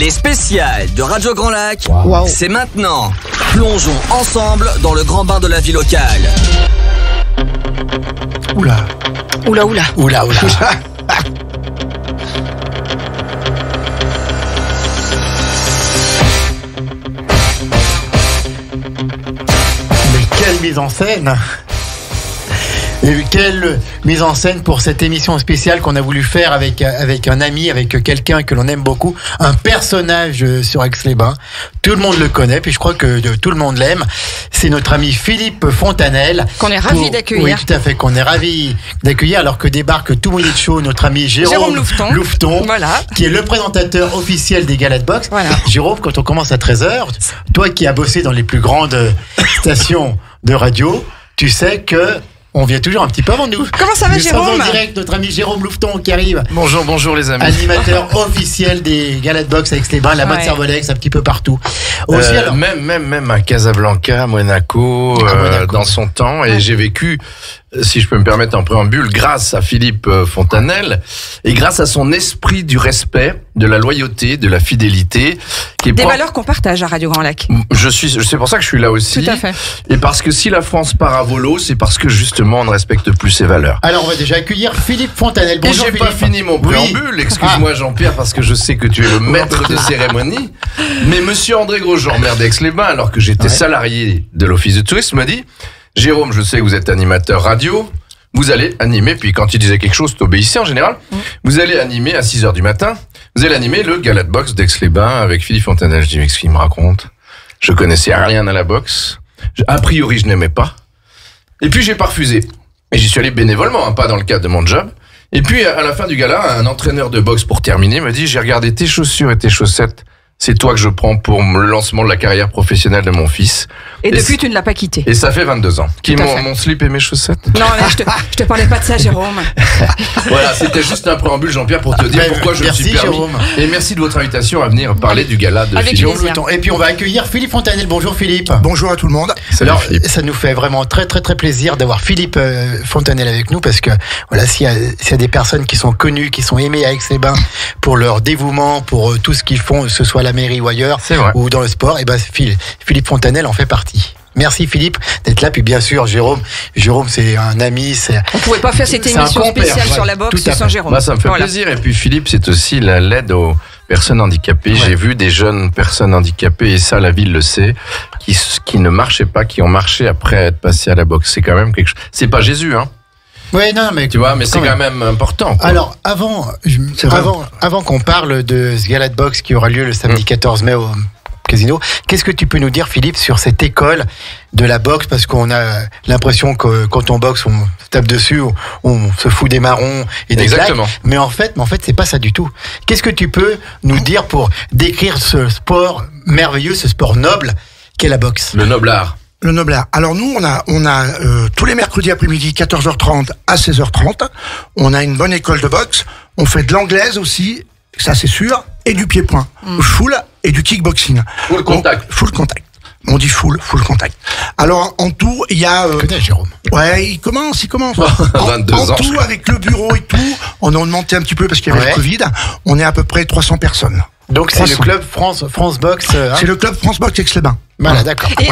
Les spéciales de Radio Grand Lac, Wow. c'est maintenant. Plongeons ensemble dans le grand bain de la vie locale. Oula. Oula, oula. Oula, oula. Mais quelle mise en scène Et quelle mise en scène pour cette émission spéciale qu'on a voulu faire avec, avec un ami, avec quelqu'un que l'on aime beaucoup, un personnage euh, sur Aix-les-Bains. Tout le monde le connaît, puis je crois que euh, tout le monde l'aime. C'est notre ami Philippe Fontanelle. Qu'on est ravi d'accueillir. Oui, tout à fait, qu'on est ravi d'accueillir alors que débarque tout de show notre ami Jérôme, Jérôme Louveton. Louveton, Voilà. qui est le présentateur officiel des Galas de Box. Voilà. Jérôme, quand on commence à 13h, toi qui as bossé dans les plus grandes euh, stations de radio, tu sais que on vient toujours un petit peu avant nous. Comment ça va, nous Jérôme sommes en direct, notre ami Jérôme Louveton qui arrive. Bonjour, bonjour les amis. Animateur officiel des Galas de Box avec les bains, la mode Ouais. Cervolex, un petit peu partout. Aussi, Euh, alors, même, même, même à Casablanca, Monaco, À euh, Monaco. dans son temps, et j'ai vécu, euh, si je peux me permettre en préambule, grâce à Philippe euh, Fontanelle et grâce à son esprit du respect, de la loyauté, de la fidélité, qui est Des propre- valeurs qu'on partage à Radio Grand Lac. Je suis, c'est pour ça que je suis là aussi. Tout à fait. Et parce que si la France part à volo, c'est parce que justement on ne respecte plus ses valeurs. alors, on va déjà accueillir Philippe Fontanelle. Et Bonjour j'ai pas fini mon Oui. préambule, excuse-moi Jean-Pierre parce que je sais que tu es le maître de cérémonie, mais monsieur André Grosjean, maire d'Aix-les-Bains, alors que j'étais Ouais. salarié de l'office de tourisme, m'a dit, Jérôme, je sais que vous êtes animateur radio, vous allez animer, puis quand il disait quelque chose, t'obéissais en général, vous allez animer à 6 heures du matin, vous allez animer le gala de boxe d'Aix-les-Bains avec Philippe Fontanelle. Je dis, mais qu'est-ce qu'il me raconte Je connaissais rien à la boxe, a priori je n'aimais pas, et puis j'ai pas refusé. Et j'y suis allé bénévolement, hein, pas dans le cadre de mon job. Et puis à la fin du gala, un entraîneur de boxe pour terminer m'a dit j'ai regardé tes chaussures et tes chaussettes. C'est toi que je prends pour le lancement de la carrière professionnelle de mon fils. Et Et depuis, tu ne l'as pas quitté. Et ça fait 22 ans. Qui mon, mon slip et mes chaussettes Non, mais je te, je te parlais pas de ça, Jérôme. Voilà, c'était juste un préambule, Jean-Pierre, pour te dire Ben, pourquoi je merci, me suis permis. Jérôme. Et merci de votre invitation à venir parler du gala de Avec Philippe. Et puis on va accueillir Philippe Fontanelle. Bonjour Philippe. Bonjour à tout le monde. Salut, Alors, Philippe. ça nous fait vraiment très très très plaisir d'avoir Philippe euh, Fontanelle avec nous parce que voilà, s'il y, a- s'il y a des personnes qui sont connues, qui sont aimées à Aix-les-Bains pour leur dévouement, pour euh, tout ce qu'ils font, que ce soit à la mairie ou ailleurs, ou dans le sport, et ben Phil- Philippe Fontanelle en fait partie. Merci Philippe d'être là. Puis bien sûr, Jérôme, Jérôme c'est un ami, c'est On pouvait pas faire cette émission spéciale ouais, sur la tout boxe à sans fait. Jérôme. Bah, ça me fait Voilà. plaisir. Et puis Philippe, c'est aussi la- l'aide aux personnes handicapées. Ouais. J'ai vu des jeunes personnes handicapées, et ça, la ville le sait, qui, qui ne marchaient pas, qui ont marché après être passés à la boxe. C'est quand même quelque chose. C'est pas Jésus, hein, Ouais, non, mais tu vois, mais c'est quand même important. quoi. Alors, avant, je- C'est vrai. avant, avant qu'on parle de ce gala de boxe qui aura lieu le Mm. samedi 14 mai au casino, qu'est-ce que tu peux nous dire, Philippe, sur cette école de la boxe? Parce qu'on a l'impression que quand on boxe, on se tape dessus, on, on se fout des marrons et des Exactement. claques. Mais en fait, mais en fait, c'est pas ça du tout. Qu'est-ce que tu peux nous dire pour décrire ce sport merveilleux, ce sport noble qu'est la boxe? Le noble art. Le Noblard. Alors nous, on a, on a euh, tous les mercredis après-midi, 14h30 à 16h30. On a une bonne école de boxe. On fait de l'anglaise aussi, ça c'est sûr, et du pied-point. Full et du kickboxing. Full contact. On- full contact. On dit full, full contact. Alors en tout, il y a... euh, Connais, Jérôme? Ouais, il commence, il commence. En, 22 en ans, tout, avec le bureau et tout, on a augmenté un petit peu parce qu'il y avait Ouais. le Covid. On est à peu près 300 personnes. Donc c'est le 300. club France France Boxe. euh, hein C'est le club France Boxe Aix-les-Bains. Voilà, d'accord. Et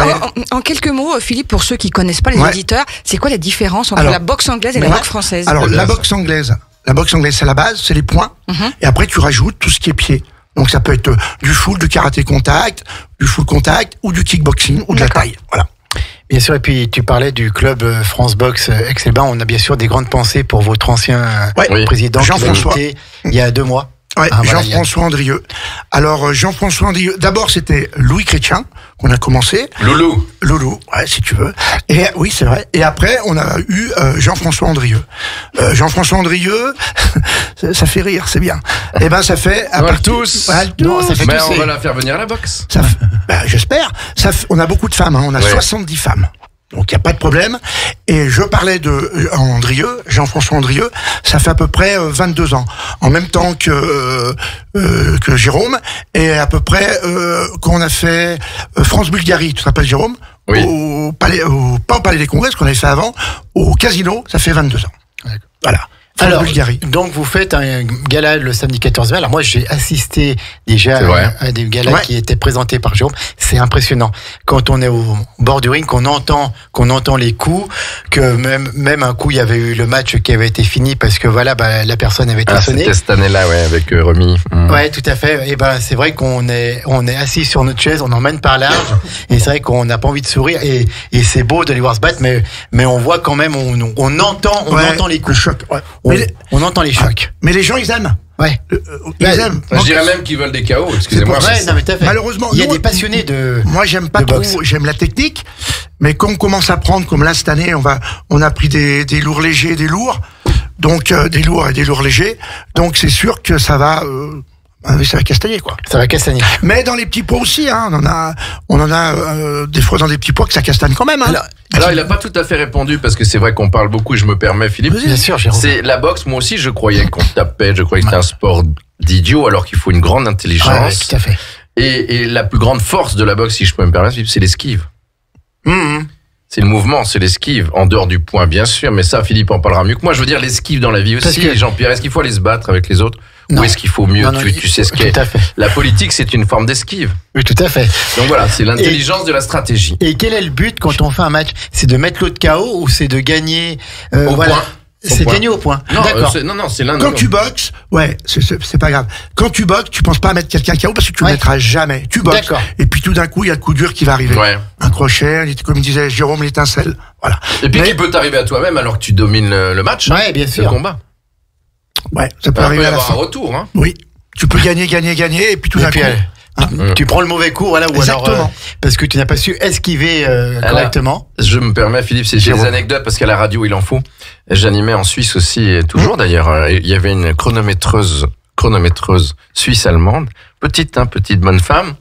en, quelques mots, euh, Philippe, pour ceux qui connaissent pas les Ouais. auditeurs, c'est quoi la différence entre Alors, la boxe anglaise et la Ouais. boxe française Alors, la boxe anglaise, la boxe anglaise, c'est la base, c'est les points. Et après, tu rajoutes tout ce qui est pied. Donc, ça peut être euh, du full, du karaté contact, du full contact, ou du kickboxing, ou de la taille. Voilà. Bien sûr, et puis tu parlais du club France Box Aix-les-Bains. On a bien sûr des grandes pensées pour votre ancien Ouais. Président Jean-François. il y a deux mois. Ouais, Ah, voilà, Jean-François Andrieux. Alors, euh, Jean-François Andrieux, d'abord, c'était Louis Chrétien qu'on a commencé. Loulou. Loulou, ouais, si tu veux. Et oui, c'est vrai. Et après, on a eu euh, Jean-François Andrieux. Euh, Jean-François Andrieux, ça, fait rire, c'est bien. Eh ben, ça fait à partir- tous. Ouais, Non, ça fait Mais on va la faire venir à la boxe. Ça f- ben, J'espère. Ça f- On a beaucoup de femmes. hein. On a Ouais. 70 femmes. Donc il n'y a pas de problème. Et je parlais de euh, Andrieux, Jean-François Andrieux, ça fait à peu près euh, 22 ans. En même temps que, euh, euh, que Jérôme. Et à peu près euh, qu'on a fait euh, France-Bulgarie, tu te rappelles Jérôme Oui. au palais, au, Pas au Palais des Congrès, ce qu'on avait fait avant, au Casino, ça fait 22 ans. Voilà. Alors, Bulgarie. donc vous faites un gala le samedi 14 mai. Alors moi, j'ai assisté déjà à, à des galas Ouais. qui étaient présentés par Jérôme. C'est impressionnant. Quand on est au bord du ring, qu'on entend, qu'on entend les coups, que même même un coup, il y avait eu le match qui avait été fini parce que voilà, bah, la personne avait été Ah, sonnée. c'était cette année-là, ouais, avec euh, Remy. Mm. Ouais, tout à fait. Et ben, c'est vrai qu'on est, on est assis sur notre chaise, on emmène par large. Et c'est vrai qu'on n'a pas envie de sourire. Et, et c'est beau de les voir se battre, mais, mais on voit quand même, on, on entend, on Ouais, entend les le coups. choc. ouais. On, Mais, les, on entend les chocs. mais les gens, ils aiment. Ouais. Euh, ils Ouais. aiment. Je dirais même qu'ils veulent des chaos, excusez-moi. Ouais, non, mais tout à fait. Malheureusement, il y a nous, des passionnés de. Moi, j'aime pas de trop. boxe. J'aime la technique, mais quand on commence à prendre, comme là cette année, on va, on a pris des, des lourds légers, des lourds, donc euh, des lourds et des lourds légers. Donc c'est sûr que ça va, euh, ah ça va castagner quoi. Ça va castagner. Mais dans les petits poids aussi, hein, on en a, on en a euh, des fois dans des petits poids que ça castagne quand même. Hein. Alors, Alors, il n'a pas tout à fait répondu parce que c'est vrai qu'on parle beaucoup je me permets, Philippe. bien sûr. C'est la boxe, moi aussi, je croyais qu'on tapait, je croyais que c'était un sport d'idiot alors qu'il faut une grande Ouais, ouais, intelligence. tout à fait. et, et la plus grande force de la boxe, si je peux me permettre, Philippe, c'est l'esquive. Mhm. C'est le mouvement, c'est l'esquive, en dehors du point, bien sûr, mais ça, Philippe en parlera mieux que moi. Je veux dire, l'esquive dans la vie aussi. que- Jean-Pierre, est-ce qu'il faut aller se battre avec les autres? Non. Ou est-ce qu'il faut mieux? Non, non, tu, tu sais ce qu'est. Tout à fait. La politique, c'est une forme d'esquive. Oui, tout à fait. Donc voilà, c'est l'intelligence de la stratégie. Et quel est le but quand on fait un match? C'est de mettre l'autre KO ou c'est de gagner euh, Au voilà. point. C'est gagner au point. Non, euh, D'accord. non, non, c'est l'un Quand tu boxes, ouais, c'est- pas grave. Quand tu boxes, tu penses pas à mettre quelqu'un KO parce que tu Ouais. ne mettras jamais. Tu boxes. D'accord. Et puis tout d'un coup, il y a le coup dur qui va arriver. Ouais. Un crochet, comme disait Jérôme, l'étincelle. Voilà. Et puis Mais- qui peut t'arriver à toi-même alors que tu domines le, le match, Ouais, bien le sûr. combat. Ouais, ça peut Il peut y arriver à la avoir un fin. retour. Hein. Oui. Tu peux gagner, gagner, gagner, et puis tout Et d'un puis, coup. hein. Tu prends le mauvais coup, voilà, ou alors Exactement. euh, parce que tu n'as pas su esquiver euh, Alors, correctement. Je me permets, Philippe, c'est j'ai des Jérôme. anecdotes parce qu'à la radio, il en faut. J'animais en Suisse aussi, et toujours d'ailleurs. euh, Il y avait une chronométreuse, chronométreuse suisse-allemande, petite, hein, petite bonne femme,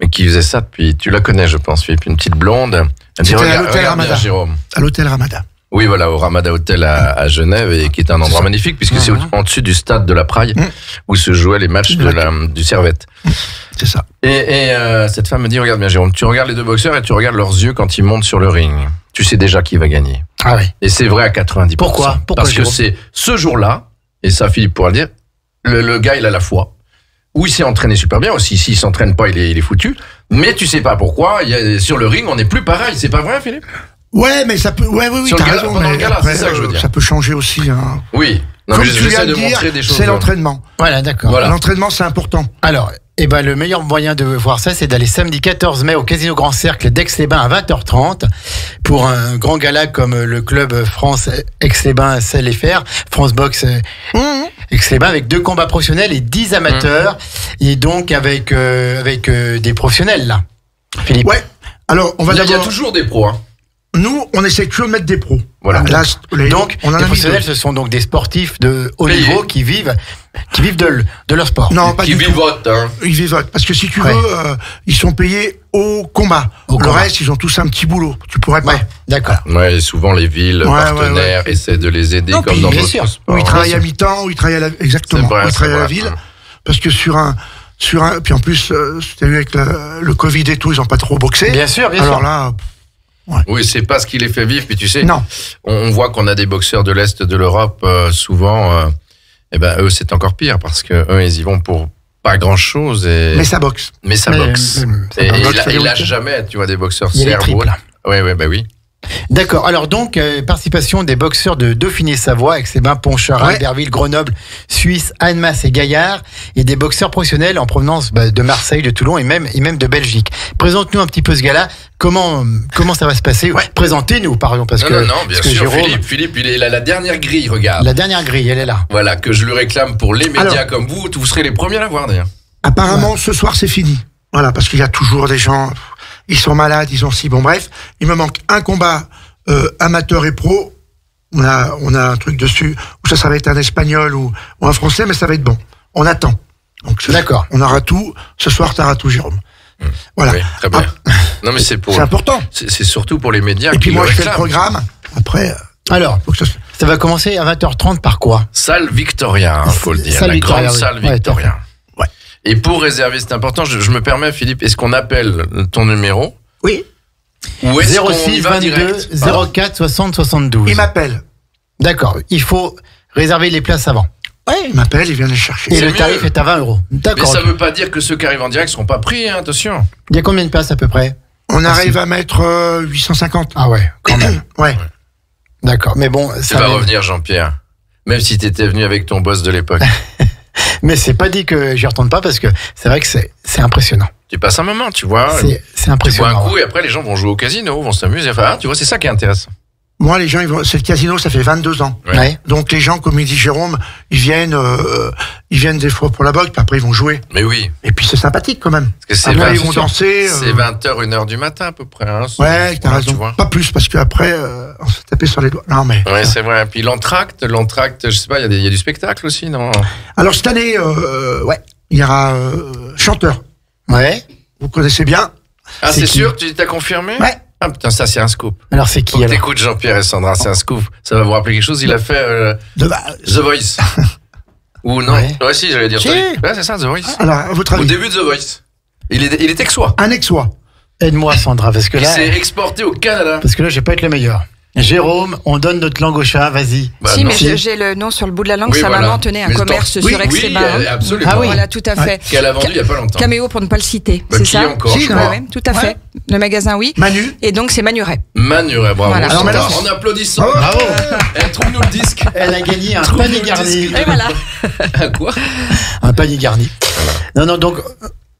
mais qui faisait ça depuis. Tu la connais, je pense, Philippe, une petite blonde. Elle dit, C'était à regarde, l'hôtel regarde bien, Ramada. Jérôme. À l'hôtel Ramada. Oui, voilà, au Ramada Hotel à, à Genève, et qui est un endroit magnifique puisque c'est au- en dessus du stade de la Praille Mhm. où se jouaient les matchs de la, du Servette. C'est ça. Et, et, euh, cette femme me dit, regarde bien Jérôme, tu regardes les deux boxeurs et tu regardes leurs yeux quand ils montent sur le ring. Tu sais déjà qui va gagner. Ah oui. Et c'est vrai à 90%. Pourquoi Pourquoi, Parce que c'est ce jour-là, et ça Philippe pourra le dire, le, le gars il a la foi. Ou il s'est entraîné super bien, aussi s'il s'entraîne pas il est, il est foutu. Mais tu sais pas pourquoi, il y a, sur le ring on n'est plus pareil, c'est pas vrai Philippe? Ouais, mais ça peut. Ouais, oui, oui, Sur le t'as gala- raison. pendant le mais gala, après, c'est ça que je veux euh, dire. Ça peut changer aussi. Hein. Oui. Non, Comme mais tu viens j'essaie de de dire, montrer des choses. c'est l'entraînement. Voilà, d'accord. Voilà. L'entraînement, c'est important. Alors, eh ben, le meilleur moyen de voir ça, c'est d'aller samedi 14 mai au Casino Grand Cercle d'Aix-les-Bains à 20h30 pour un grand gala comme le club France Aix-les-Bains faire, France Box euh, Mmh. Aix-les-Bains avec deux combats professionnels et 10 amateurs et donc avec euh, avec euh, des professionnels là. Philippe. Ouais. Alors, on va Il y a- il y a d'abord. toujours des pros. Hein. Nous, on essaie toujours de mettre des pros. Voilà. Là, c'est- les- Donc, on en a les professionnels, ce sont donc des sportifs de haut niveau qui vivent, qui vivent de, de leur sport. Non, pas Qui du tout. vivotent. Hein. Ils vivotent. Parce que si tu Ouais. veux, euh, ils sont payés au combat. Au le combat. reste, ils ont tous un petit boulot. Tu pourrais pas. Ouais, d'accord. Ouais, et souvent les villes Ouais, partenaires essaient de les aider Non, comme puis, dans bien d'autres sûr. sports. Où ils travaillent à mi-temps, où ils travaillent à la... Exactement. Vrai, où ils travaillent à la ville. Parce que sur un, sur un, puis en plus, euh, c'était vu avec le, le Covid et tout, ils ont pas trop boxé. Bien sûr, bien Alors sûr. là, Oui, c'est pas ce qui les fait vivre. Puis tu sais, non. on, on voit qu'on a des boxeurs de l'Est de l'Europe, euh, souvent, euh, eh ben, eux, c'est encore pire parce que eux, ils y vont pour pas grand chose et, Mais ça boxe. mais ça Mais, boxe. ça et boxe, et ils lâchent jamais, tu vois, des boxeurs serbes. ou triples. autres. Ouais, ouais, bah oui. D'accord. Alors donc, euh, participation des boxeurs de Dauphiné-Savoie, Aix-les-Bains, Pontcharrat, Ouais. Albertville, Grenoble, Suisse, Annemasse et Gaillard, et des boxeurs professionnels en provenance bah, de Marseille, de Toulon et même, et même de Belgique. Présente-nous un petit peu ce gars-là. Comment, comment ça va se passer? Ouais. Présentez-nous, pardon, parce non, que, non, non, bien parce que sûr. Jérôme, Philippe, Philippe, il est là, la dernière grille, regarde. la dernière grille, elle est là. Voilà, que je lui réclame pour les médias Alors. comme vous. Vous serez les premiers à la voir, d'ailleurs. Apparemment, ce soir, c'est fini. Voilà, parce qu'il y a toujours des gens, ils sont malades, ils ont si. Bon, bref, il me manque un combat euh, amateur et pro. On a, on a un truc dessus où ça, ça va être un espagnol ou, ou un français, mais ça va être bon. On attend. Donc, D'accord. on aura tout. Ce soir, t'auras tout, Jérôme. Voilà. Oui, très bien. Non, mais c'est pour. C'est important. C'est surtout pour les médias Et puis qui moi, je fais le programme. Après, euh, Alors, ça va commencer à 20h30 par quoi? Salle Victoria, il faut le dire. Salle la Victoria, grande oui. salle Victoria. Ouais. Et pour réserver, c'est important, je, je me permets, Philippe, est-ce qu'on appelle ton numéro Oui, ou est-ce qu'on y 06 va 22 direct Pardon. 04 60 72. il m'appelle. D'accord. Il faut réserver les places avant. Ouais, il m'appelle, il vient les chercher. Et C'est le mieux. tarif est à 20 euros. Mais D'accord. ça ok. veut pas dire que ceux qui arrivent en direct seront pas pris, hein, attention. Il y a combien de places à peu près On arrive à mettre euh, 850. Ah ouais, quand même. Ouais. D'accord. Mais bon, Tu ça vas va- revenir, Jean-Pierre. Même si t'étais venu avec ton boss de l'époque. Mais c'est pas dit que j'y retourne pas parce que c'est vrai que c'est c'est impressionnant. tu passes un moment, tu vois. C'est c'est Tu un impressionnant. coup et après les gens vont jouer au casino, vont s'amuser. Enfin, ah, tu vois, c'est ça qui est intéressant. Moi, les gens, ils vont, c'est le casino, ça fait 22 ans. Ouais. Donc les gens, comme il dit Jérôme, ils viennent, euh, ils viennent des fois pour la boxe, puis après ils vont jouer. Mais oui, Et puis c'est sympathique quand même. parce que c'est Après 20 ils vont danser. euh, C'est 20h, 1h du matin à peu près. Hein, Ouais, t'as raison. Tu vois. Pas plus parce qu'après, euh, on s'est tapé sur les doigts. Non mais. Ouais, c'est vrai. Puis l'entracte, l'entracte, je sais pas, il y, a y du spectacle aussi, non? Alors cette année, euh, ouais, il y aura euh, chanteur. Ouais. Vous connaissez bien. Ah, C'est sûr Tu t'as confirmé? Ouais. Ah putain, ça c'est un scoop. Alors c'est qui alors t'écoutes Jean-Pierre et Sandra, c'est un scoop. Ça va vous rappeler quelque chose? Il a fait euh, The Voice. Ou non Ouais. Ouais, si, j'allais dire Si. ça. Ouais, c'est ça, The Voice. alors, votre Au avis, début de The Voice. Il est, il est texois. un ex-soi. Aide-moi Sandra parce que Il là s'est exporté au Canada. parce que là je vais pas être le meilleur. Jérôme, on donne notre langue au chat, vas-y. Bah, si, non. mais j'ai- j'ai le nom sur le bout de la langue. Oui, Sa voilà. maman tenait un Mais commerce sur oui, Aix-les-Bains. oui, absolument. Ah oui. Voilà, tout à fait. Qu'elle a vendu il y a pas longtemps. Caméo pour ne pas le citer, Bah, c'est ça encore, Si, je crois. Tout à fait. Le magasin, oui. Manu. Et donc, c'est Manuret. Manuret, bravo. Voilà. Alors, en applaudissant. Bravo. Elle trouve-nous le disque. Elle a gagné un panier garni. Et voilà. À quoi Un panier garni. Non non donc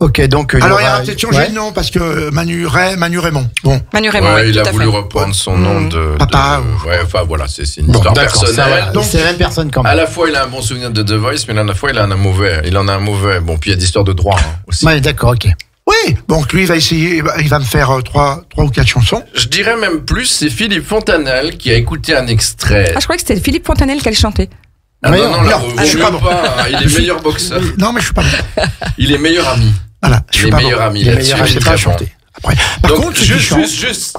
OK donc euh, Alors il y aura- peut-être changé Ouais. de nom parce que Manu Ray, Manu Raymond. Bon. Manu Raymond, Ouais, ouais, il tout a à voulu fait. reprendre son nom Mmh. de. Papa de- Ouais, enfin voilà, c'est une Bon, histoire personnelle. Donc- c'est la même personne quand À même. la fois, il a un bon souvenir de The Voice, mais à la fois, il en a un mauvais. Il en a un mauvais. Bon, puis il y a des histoires de droit hein, aussi. Ouais, d'accord, OK. Oui. Donc lui, il va essayer, il va- me faire euh, trois, trois ou quatre chansons. Je dirais même plus, c'est Philippe Fontanel qui a écouté un extrait. Ah, je crois que c'était Philippe Fontanel qui allait chanter. Ah non, Ouais, non, là, non, vaut je suis pas bon. pas. hein. Il est meilleur boxeur. Non, mais je suis pas bon. Il est meilleur ami. Voilà, je suis Les pas meilleurs bon. amis. Les meilleurs il est Je sais très bon. chanter. Après, par Donc, contre, juste, juste, juste,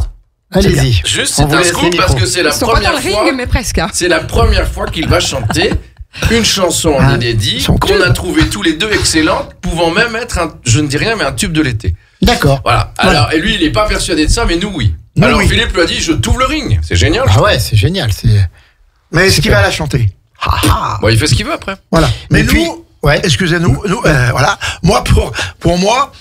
Allez-y. juste, On c'est un scoop parce que c'est la première fois. mais presque. hein. C'est la première fois qu'il va chanter une chanson en Ah, inédit qu'on a trouvé tous les deux excellente, pouvant même être un, je ne dis rien, mais un tube de l'été. D'accord. Voilà. Alors, et lui, il est pas persuadé de ça, mais nous, oui. Nous, Alors, oui. Philippe lui a dit, je t'ouvre le ring. C'est génial. Ah ouais, c'est génial, c'est Mais est-ce qu'il va la chanter Bon, il fait ce qu'il veut après. Voilà. Mais Et nous, puis- ouais. excusez-nous, nous, euh, voilà. Moi, pour, pour moi,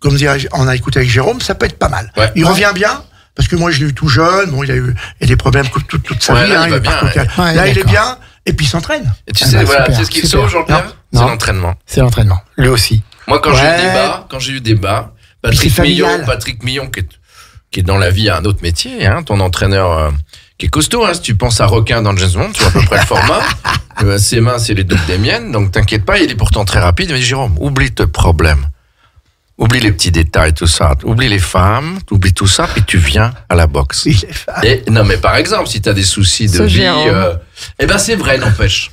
comme dirait, on a écouté avec Jérôme, ça peut être pas mal. Ouais. Il revient bien. Parce que moi, je l'ai eu tout jeune. Bon, il a eu il a des problèmes toute, toute, toute sa Ouais, vie. là, hein, il va est bien, ouais. Là, il est bien. Et puis, il s'entraîne. Et tu Ah sais, bah, voilà, super, tu sais ce qu'il sauve, Jean-Pierre Non. C'est l'entraînement. c'est l'entraînement. Lui aussi. Moi, quand j'ai eu Ouais. débat, quand j'ai eu débat, C'est Patrick. Millon, Patrick Millon, qui est, qui est dans la vie à un autre métier, hein, ton entraîneur euh, qui est costaud, hein, si tu penses à requin dans James Bond, tu vois à peu près le format. Ses mains, c'est les doubles des miennes, donc t'inquiète pas, il est pourtant très rapide. Mais Jérôme, oublie tes problèmes. Oublie les petits détails, tout ça. Oublie les femmes, oublie tout ça, puis tu viens à la boxe. Il est fa- Et, non, mais par exemple, si t'as des soucis de Ce vie, euh, eh ben c'est vrai, n'empêche.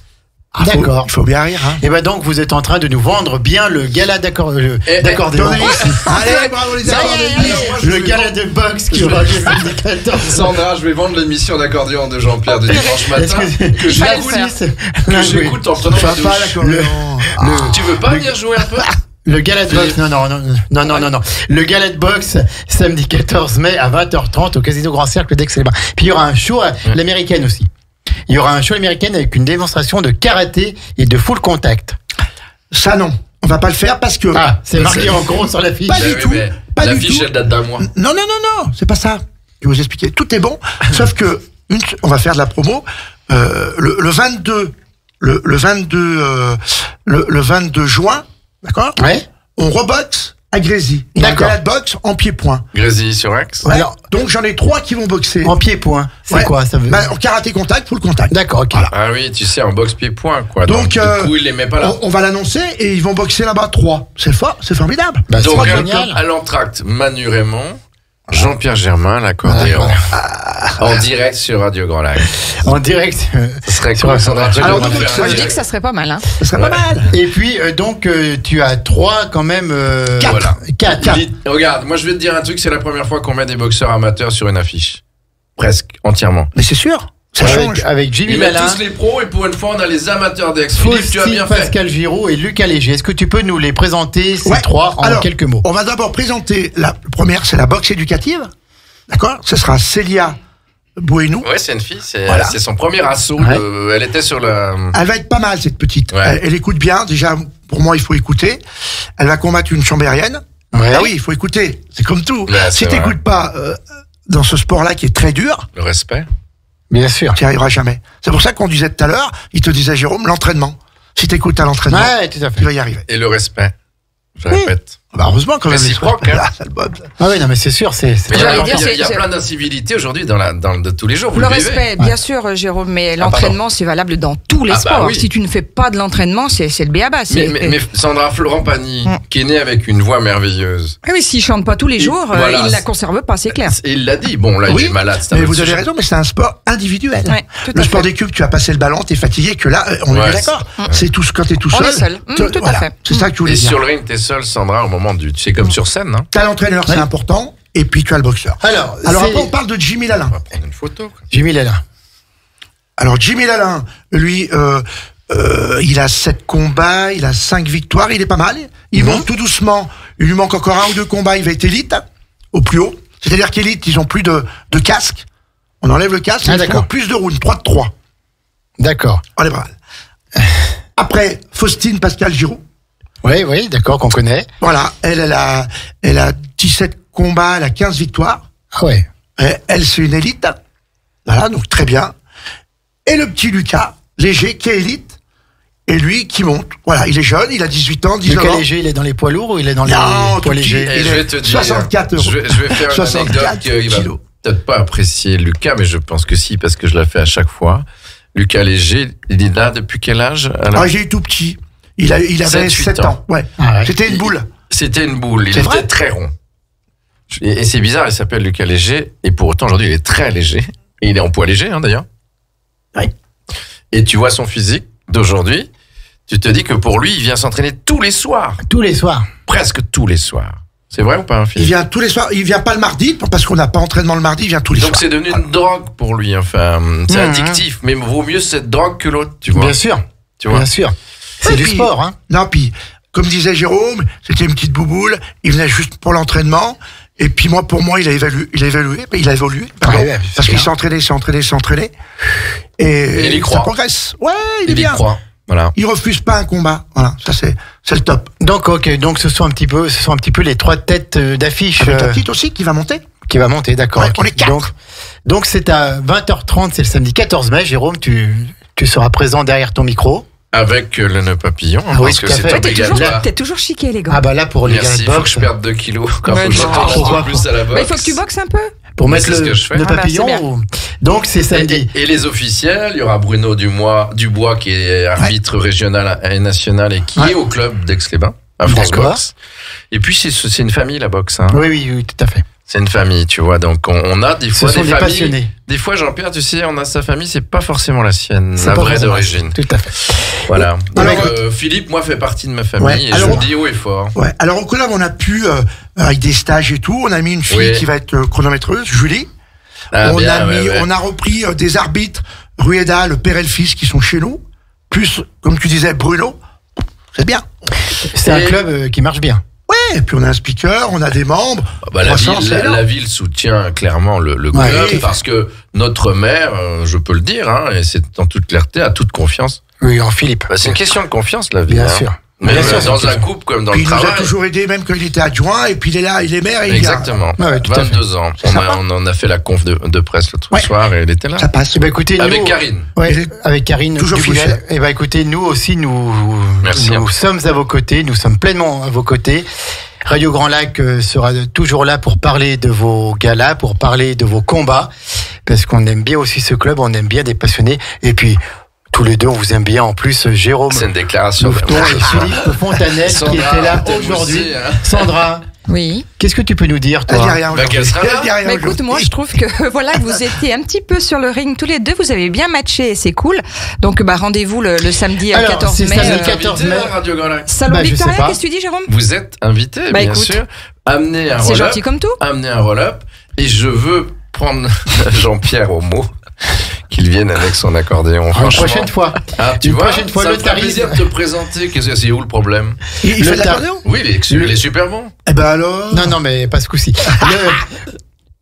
Ah, D'accord. Il faut bien rire. Hein. Et ben donc vous êtes en train de nous vendre bien le gala d'accord- euh, Eh, eh, d'accordéon. Allez, bravo les accordéonistes. le gala de boxe qui aura lieu samedi 14. Sandra, je vais vendre l'émission d'accordéon de Jean-Pierre de dimanche matin. Excusez- que le j'écoute en prenant ma douche. l'accordéon. Tu veux pas venir jouer un peu Le gala de boxe, non, non, non, non, non, non, non. Le gala de boxe, samedi 14 mai à 20h30 au Casino Grand Cercle d'Aix-les-Bains. Puis il y aura un show à l'américaine aussi. Il y aura un show à l'américaine avec une démonstration de karaté et de full contact. Ça, non. On va pas le faire parce que. Ah, c'est marqué en gros sur la fiche. Pas du oui, tout, pas La du fiche, tout. elle date d'un mois. Non, non, non, non, c'est pas ça. Je vais vous expliquer. Tout est bon, sauf que une- on va faire de la promo. Euh, le, le 22, le, le 22, euh, le, le 22 juin, d'accord Ouais. On reboxe à Grésy. D'accord. de boxe en pied-point. Grésy sur Aix. Ouais. Alors- Donc j'en ai trois qui vont boxer. En pied-point. C'est Ouais. quoi ça veut Bah, en karaté contact, full contact. D'accord, ok. Voilà. Ah oui, tu sais, en boxe pied-point, quoi. Donc, Donc, du euh, coup, il les met pas là. On, on va l'annoncer et ils vont boxer là-bas trois. C'est fort, c'est formidable. Bah, Donc, à l'entracte, Manu Raymond, Jean-Pierre Germain, l'accordéon. En direct sur Radio Grand Lac. En direct. euh, Ce serait Sur Sandra. Tu Alors, donc, Moi, je dis direct. que ça serait pas mal. Hein. Ça serait pas mal. Et puis, euh, donc, euh, tu as trois quand même. euh, Quatre. Voilà. Quatre. Dis- Regarde, moi je vais te dire un truc, c'est la première fois qu'on met des boxeurs amateurs sur une affiche. Presque, entièrement. Mais c'est sûr, ça Avec, change. avec Jimmy Ils mettent Malin, tous les pros et pour une fois on a les amateurs. Philippe, tu as bien fait. Pascal Giraud et Lucas Léger. Est-ce que tu peux nous les présenter, ces Ouais. trois, en Alors, quelques mots On va d'abord présenter la première, c'est la boxe éducative. D'accord? Ce sera Célia Bouénou. Ouais, c'est une fille. C'est Voilà. son premier assaut. Ouais. de- elle était sur la. Elle va être pas mal cette petite. Ouais. Elle, elle écoute bien. Déjà, pour moi, il faut écouter. Elle va combattre une chambérienne. Ouais. Ah oui, il faut écouter. C'est comme tout. Ouais, c'est si t'écoutes pas euh, dans ce sport-là qui est très dur, Le respect. Bien sûr. tu n'y arriveras jamais. C'est pour ça qu'on disait tout à l'heure, il te disait Jérôme, l'entraînement. Si t'écoutes à l'entraînement, Ouais, tout à fait. tu vas y arriver. Et le respect. Je Oui. répète. Bah, heureusement quand même. Réciproque, hein. Ah. Ah oui, non, mais c'est sûr, c'est. c'est il y a, y c'est- plein d'incivilités aujourd'hui dans la, dans, de tous les jours. Vous Le le, vivez. respect, bien sûr, Jérôme, mais l'entraînement, c'est valable dans tous les Ah bah sports. oui. Si tu ne fais pas de l'entraînement, c'est c'est le béaba. Mais, c'est- mais- mais Sandra Florent Pagny, Mm. qui est née avec une voix merveilleuse, Ah oui, s'il chante pas tous les jours, euh, voilà, il la c'est- conserve pas, c'est clair. et il l'a dit. Bon, là, Oui, il est malade. c'est Mais vous avez raison, mais c'est un sport individuel. Ouais, le sport cubes, tu as passé le ballon, t'es fatigué, que là, euh, on est d'accord. c'est- C'est tout ce quand t'es tout On seul. est seul. Mm, tout à voilà. fait. C'est ça que tu voulais Et dire. sur le ring, t'es seul, Sandra, au moment du. C'est comme sur scène, hein T'as l'entraîneur, c'est important, et puis tu as le boxeur. Alors, Alors après, on parle de Jimmy Lalin. On va prendre une photo. quoi. Jimmy Lala. Alors Jimmy Lalin, lui, euh, euh, il a sept combats, il a cinq victoires, il est pas mal. Il Mhm. monte tout doucement. Il lui manque encore un ou deux combats, il va être élite au plus haut. C'est-à-dire qu'élite, ils ont plus de, de casque. On enlève le casque, Ah, ils plus de rounds, 3 de 3. D'accord. On est pas mal. Après, Faustine Pascal Giroud. Oui, oui, d'accord, qu'on connaît. Voilà, elle, elle a, elle a 17 combats, elle a 15 victoires. Ah ouais. Et Elle, c'est une élite. Voilà, donc très bien. Et le petit Lucas, léger, qui est élite. Et lui, qui monte. Voilà, il est jeune, il a 18 ans, 19 Lucas ans. Léger, il est dans les poids lourds ou il est dans les Non, poids légers Et Il je est vais te dire. 64 euros. Je vais, je vais faire une 64 anecdote qu'il va kilos. peut-être pas apprécier Lucas, mais je pense que si, parce que je la fais à chaque fois. Lucas Léger, il est là depuis quel âge alors? Ah, j'ai eu tout petit. Il, a, il avait 7, 8 7 ans. ans. Ouais. Ah ouais. C'était une boule. C'était une boule. Il C'est était vrai très rond. Et, et c'est bizarre, il s'appelle Lucas Léger, et pour autant aujourd'hui il est très léger. Et il est en poids léger hein, d'ailleurs. Oui. Et tu vois son physique d'aujourd'hui, tu te dis que pour lui, il vient s'entraîner tous les soirs, Tous les soirs. presque tous les soirs. C'est vrai ou pas, un Il Philippe vient tous les soirs. Il vient pas le mardi, parce qu'on n'a pas entraînement le mardi, il vient tous les Donc soirs. c'est devenu une drogue pour lui, enfin, c'est Mhm. addictif, mais vaut mieux cette drogue que l'autre, tu vois. Bien sûr. Tu vois. Bien sûr. C'est Ouais, du puis- sport, hein. Non, puis, comme disait Jérôme, c'était une petite bouboule. Il venait juste pour l'entraînement. Et puis moi, pour moi, il a évalué, il a évalué, il a évolué, pardon, Ouais, ouais, c'est parce qu'il s'est entraîné, s'est entraîné, s'est entraîné. Et, Et il y ça croit. progresse. Ouais, il est Il bien. croit. Voilà. Il refuse pas un combat. Voilà, ça c'est, c'est le top. Donc, ok, donc ce sont un petit peu, ce sont un petit peu les trois têtes euh, d'affiche Avec euh, la petite aussi qui va monter. qui va monter, d'accord. Ouais, on est quatre. Donc, donc c'est à 20h30, c'est le samedi 14 mai. Jérôme, tu, tu seras présent derrière ton micro. Avec euh, le nœud papillon, Ah oui, parce tout que c'est obligatoire. t'es toujours chiqué, les gars. Ah bah là pour les Merci, il gars de faut que je perde 2 kilos. Quand Ouais, faut que je plus à la boxe. Bah, il faut que tu boxes un peu. pour mettre c'est ce le, que je fais. le Ah bah, papillon. Donc c'est samedi. Et, et les officiels, il y aura Bruno Dumois, Dubois qui est arbitre régional et national et qui Ouais. est au club d'Aix-les-Bains, à France D'accord. Boxe. Et puis c'est c'est une famille la boxe. Hein. Oui, oui, oui, tout à fait. C'est une famille, tu vois. Donc on, on a des Ce fois sont des des familles. passionnés. Des fois, Jean-Pierre, tu sais, on a sa famille, c'est pas forcément la sienne, la vraie d'origine. Tout à fait. Voilà. Alors, Donc, euh, Philippe, moi, fait partie de ma famille Ouais, et alors- je le dis haut et fort. Ouais. Alors au club, on a pu, euh, avec des stages et tout, on a mis une fille Oui. qui va être euh, chronométreuse, Julie. Ah, on, bien, a mis, ouais. on a repris euh, des arbitres, Rueda, le père et le fils qui sont chez nous, plus, comme tu disais, Bruno. C'est bien. C'est un club euh, qui marche bien. Ouais, et puis on a un speaker, on a des membres. Ah bah, la, ville, c'est la, énorme. la ville soutient clairement le, le Ouais. club Oui. parce que notre maire, euh, je peux le dire, hein, et c'est en toute clarté, a toute confiance. Oui, en Philippe. Bah, c'est une question de confiance, la ville. Bien hein. sûr. Même Bien sûr, c'est dans question. couple comme dans Puis le il nous a travail. toujours aidé, même quand il était adjoint, et puis il est là, il est maire et il. Exactement. Ouais, ouais, tout à fait. 22 ans. On, a, on en a fait la conf de, de presse l'autre Ouais. soir et il était là. Ça passe. Eh ben, écoutez, Avec nous, Karine. Ouais, Il avec Karine toujours fidèle. Eh ben, écoutez, nous aussi, nous, Merci, nous sommes à vos côtés, nous sommes pleinement à vos côtés. Radio Grand Lac euh, sera toujours là pour parler de vos galas, pour parler de vos combats, parce qu'on aime bien aussi ce club, on aime bien des passionnés, et puis tous les deux, on vous aime bien. En plus, Jérôme C'est une déclaration. Louveton et Philippe Fontanel qui Sandra, étaient là aujourd'hui. hein. Sandra, Oui. qu'est-ce que tu peux nous dire, Elle dit toi rien Bah, aujourd'hui. rien Mais écoute, moi, je trouve que voilà, vous étiez un petit peu sur le ring tous les deux. Vous avez bien matché et c'est cool. Donc, bah, rendez-vous le, le samedi euh, Alors, 14 c'est mai. samedi euh, 14 Invité mai. à Radio. Salon Bah, Victoria, qu'est-ce que tu dis, Jérôme? Vous êtes invité, Bah, bien écoute. sûr. Amenez un C'est gentil comme tout. Amenez un roll-up. Et je veux prendre Jean-Pierre au mot. Qu'il vienne avec son accordéon. Une prochaine fois. Ah, tu Une vois, prochaine fois, ça le me tarif. plaisir de te présenter. Qu'est-ce que c'est où le problème Il, il Le fait l'accordéon? Oui, il est, il est super bon. Eh ben alors? Non, non, mais pas ce coup-ci.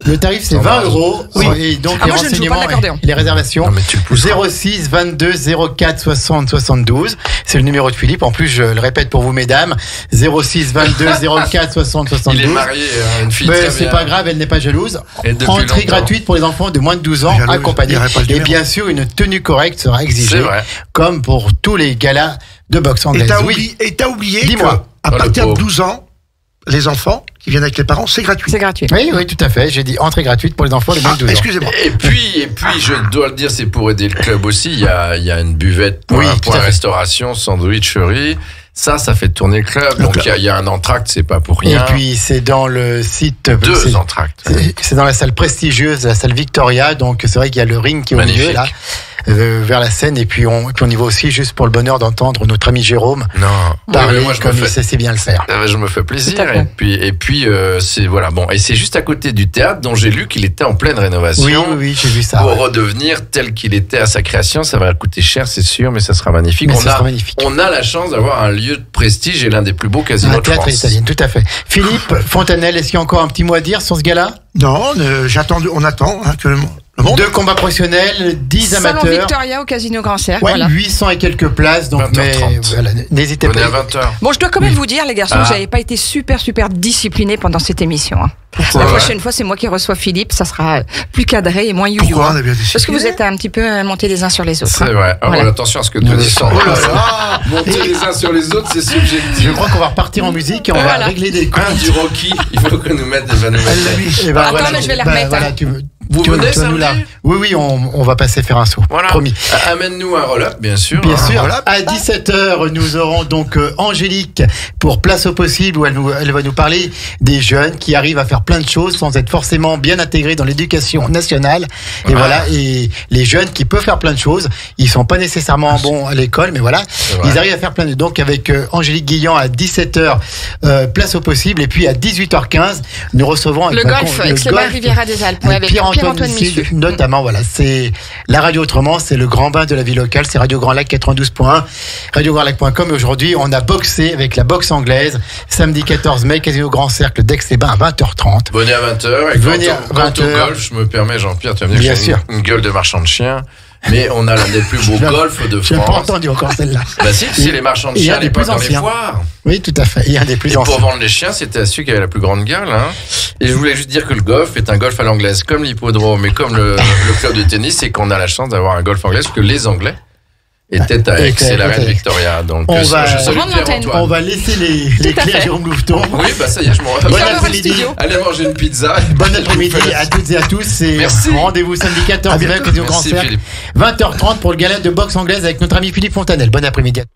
Le- tarif c'est Ça 20 va. euros. Oui. Et donc Ah, les moi, renseignements et les réservations. Non, mais tu le pousseras. 06 22 04 60 72. C'est le numéro de Philippe. En plus, je le répète pour vous, mesdames. 06 22 04 60 72. Il est marié à une fille Mais c'est pas grave, elle n'est pas jalouse. Et Entrée longtemps. gratuite pour les enfants de moins de 12 ans, accompagnés. Et bien sûr, une tenue correcte sera exigée, comme pour tous les galas de boxe Et anglaise. t'as Oui. oublié, et t'as oublié Dis-moi. que à Oh, partir de pauvre. 12 ans, les enfants qui viennent avec les parents, c'est gratuit. C'est gratuit. oui, oui, tout à fait. J'ai dit entrée gratuite pour les enfants moins Ah, de 12 ans. excusez-moi. Et puis, et puis, je dois le dire, c'est pour aider le club aussi. Il y a, il y a une buvette, point, Oui, point à fait. restauration, sandwicherie. Ça, ça fait tourner le club. Donc, il y a, il y a un entracte, c'est pas pour Et rien. puis, c'est dans le site. c'est- deux entractes. c'est- dans la salle prestigieuse, la salle Victoria. Donc, c'est vrai qu'il y a le ring qui est au milieu, là, vers la scène. Et puis, on, et puis, on y va aussi juste pour le bonheur d'entendre notre ami Jérôme Non. parler moi, je comme me il fais, sait si bien le faire. Ah je me fais plaisir. Et puis, et puis, euh, c'est voilà. Bon, et c'est juste à côté du théâtre dont j'ai lu qu'il était en pleine rénovation. Oui, oui, oui, j'ai vu ça. Pour ouais. redevenir tel qu'il était à sa création, ça va coûter cher, c'est sûr, mais ça sera magnifique. Mais on, ça a, sera magnifique. on a la chance d'avoir un lieu de prestige et l'un des plus beaux casinos Un de théâtre France. italien, tout à fait. Philippe Fontanelle, est-ce qu'il y a encore un petit mot à dire sur ce gars-là? Non, euh, j'attends, on attend hein, que le, Deux combats professionnels, 10 Salon amateurs. Victoria au Casino Grand Cercle. Ouais, voilà. 800 et quelques places, donc 20h30. mais voilà, n'hésitez Venez pas. à 20h. Bon, je dois quand même vous dire, les garçons, Ah. que j'avais pas été super, super discipliné pendant cette émission. hein. Pourquoi La Ouais. prochaine fois, c'est moi qui reçois Philippe, ça sera plus cadré et moins you Pourquoi on a bien décidé Parce que vous êtes un petit peu euh, montés les uns sur les autres. C'est hein. vrai. Alors, Voilà. attention à ce que tu dis. Oh là là Monter les uns sur les autres, c'est Je subjectif. crois qu'on va repartir en musique et on va régler des comptes. Un du Rocky, il faut que nous mette des va nous mettre. Elle l'a mis. Et ben Attends, mais je vais la ben remettre, voilà, hein. tu, Vous tu- venez tu vas nous la- samedi Oui, oui, on, on va passer faire un saut. Voilà. Promis. Amène-nous un roll-up, bien sûr. Bien sûr. À 17h, nous aurons donc euh, Angélique pour Place au possible où elle, nous- elle va nous parler des jeunes qui arrivent à faire plein de choses sans être forcément bien intégrés dans l'éducation nationale. Et voilà. Et les jeunes qui peuvent faire plein de choses, ils sont pas nécessairement bons à l'école, mais voilà, ils arrivent à faire plein de. Donc avec euh, Angélique Guillan à 17h, euh, Place au possible, et puis à 18h15, nous recevrons Le avec golf, avec golf. Riviera des Alpes, Avec Pierre-Antoine notamment, voilà, c'est la radio autrement, c'est le grand bain de la vie locale, c'est Radio Grand Lac 92.1, radiograndlac.com. Et aujourd'hui, on a boxé avec la boxe anglaise, samedi 14 mai, Casino Grand Cercle d'Aix-les-Bains à 20h30. Venez à 20h. Et Venez quant, à au, quant au 20h. golf, je me permets, Jean-Pierre, tu vas me dire Bien que j'ai sûr. une, une gueule de marchand de chiens. Mais on a l'un des plus beaux golfs de J'ai pas France. entendu encore celle-là. Bah si, c'est les marchands de chiens à l'époque plus dans les anciens. foires. Oui, tout à fait. Et un des plus Et pour anciens. vendre les chiens, c'était à celui qui avait la plus grande gueule. Hein. Et je voulais juste dire que le golf est un golf à l'anglaise, comme l'hippodrome et comme le, le club de tennis, et qu'on a la chance d'avoir un golf anglais, parce que les Anglais étaient à Aix Étaient- et la reine étaient- Victoria. Donc On euh, va- je. On va laisser les, les clés à. Jérôme Louveton. Oui, bah ça y est, je m'en vais. Bon après-midi. Allez manger une pizza. Bon après-midi à toutes et à tous. Et Merci. rendez-vous samedi 14 mai, Casino Grand Merci, Cercle, Philippe. 20h30 pour le gala de boxe anglaise avec notre ami Philippe Fontanelle. Bon après-midi. à tous.